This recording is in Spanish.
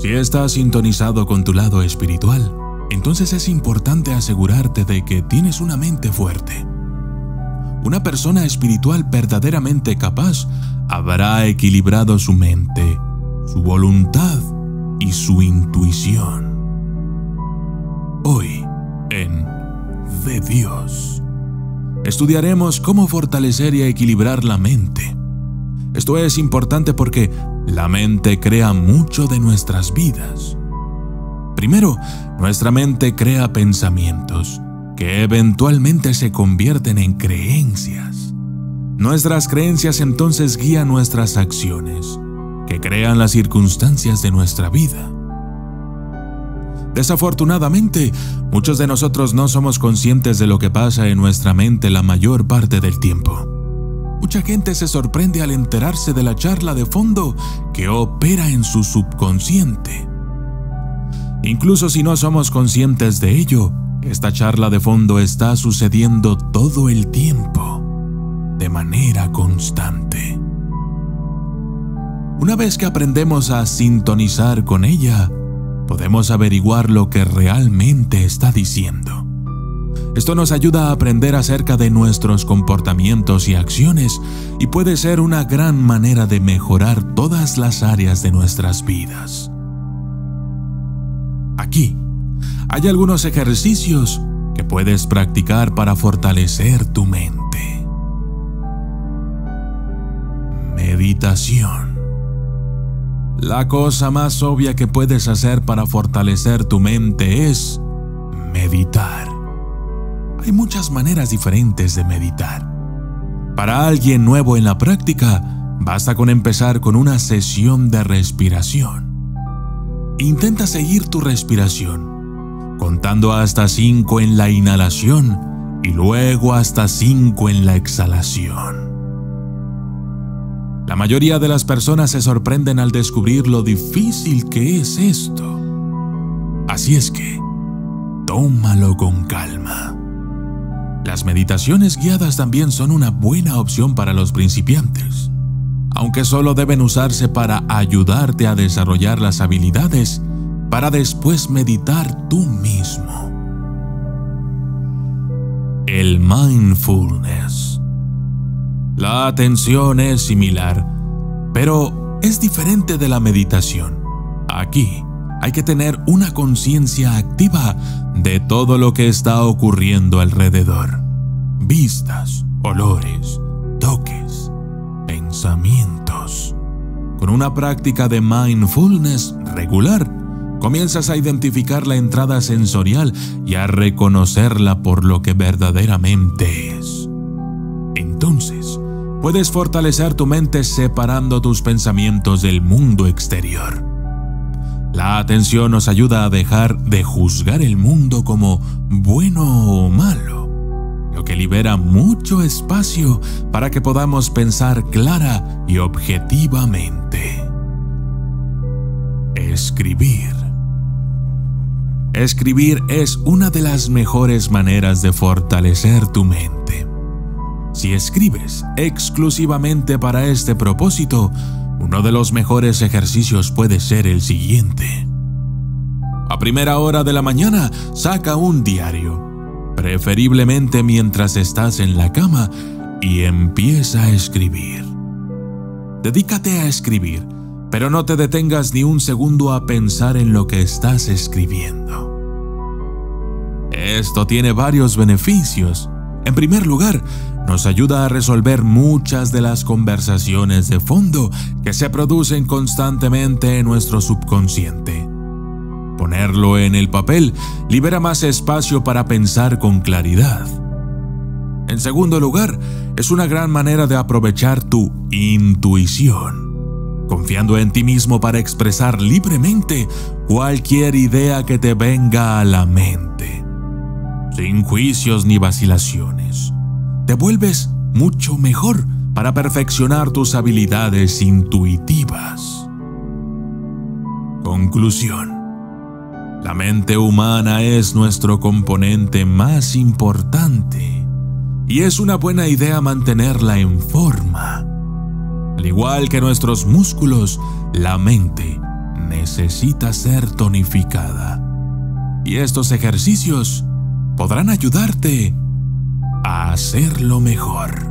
Si estás sintonizado con tu lado espiritual, entonces es importante asegurarte de que tienes una mente fuerte. Una persona espiritual verdaderamente capaz habrá equilibrado su mente, su voluntad y su intuición. Hoy, en De Dios, estudiaremos cómo fortalecer y equilibrar la mente. Esto es importante porque la mente crea mucho de nuestras vidas. Primero, nuestra mente crea pensamientos que eventualmente se convierten en creencias. Nuestras creencias entonces guían nuestras acciones, que crean las circunstancias de nuestra vida. Desafortunadamente, muchos de nosotros no somos conscientes de lo que pasa en nuestra mente la mayor parte del tiempo. Mucha gente se sorprende al enterarse de la charla de fondo que opera en su subconsciente. Incluso si no somos conscientes de ello, esta charla de fondo está sucediendo todo el tiempo, de manera constante. Una vez que aprendemos a sintonizar con ella, podemos averiguar lo que realmente está diciendo. Esto nos ayuda a aprender acerca de nuestros comportamientos y acciones y puede ser una gran manera de mejorar todas las áreas de nuestras vidas. Aquí hay algunos ejercicios que puedes practicar para fortalecer tu mente. Meditación. La cosa más obvia que puedes hacer para fortalecer tu mente es meditar. Hay muchas maneras diferentes de meditar. Para alguien nuevo en la práctica, basta con empezar con una sesión de respiración. Intenta seguir tu respiración, contando hasta 5 en la inhalación y luego hasta 5 en la exhalación. La mayoría de las personas se sorprenden al descubrir lo difícil que es esto. Así es que, tómalo con calma. Las meditaciones guiadas también son una buena opción para los principiantes aunque solo deben usarse para ayudarte a desarrollar las habilidades para después meditar tú mismo. El mindfulness. La atención es similar, pero es diferente de la meditación. Aquí hay que tener una conciencia activa de todo lo que está ocurriendo alrededor. Vistas, olores, toques, pensamientos. Con una práctica de mindfulness regular, comienzas a identificar la entrada sensorial y a reconocerla por lo que verdaderamente es. Entonces, puedes fortalecer tu mente separando tus pensamientos del mundo exterior. La atención nos ayuda a dejar de juzgar el mundo como bueno o malo lo que libera mucho espacio para que podamos pensar clara y objetivamente. Escribir. Escribir es una de las mejores maneras de fortalecer tu mente. Si escribes exclusivamente para este propósito, uno de los mejores ejercicios puede ser el siguiente. A primera hora de la mañana, saca un diario preferiblemente mientras estás en la cama, y empieza a escribir. Dedícate a escribir, pero no te detengas ni un segundo a pensar en lo que estás escribiendo. Esto tiene varios beneficios. En primer lugar, nos ayuda a resolver muchas de las conversaciones de fondo que se producen constantemente en nuestro subconsciente. Ponerlo en el papel libera más espacio para pensar con claridad. En segundo lugar, es una gran manera de aprovechar tu intuición, confiando en ti mismo para expresar libremente cualquier idea que te venga a la mente, sin juicios ni vacilaciones. Te vuelves mucho mejor para perfeccionar tus habilidades intuitivas. Conclusión. La mente humana es nuestro componente más importante y es una buena idea mantenerla en forma. Al igual que nuestros músculos, la mente necesita ser tonificada. Y estos ejercicios podrán ayudarte a hacerlo mejor.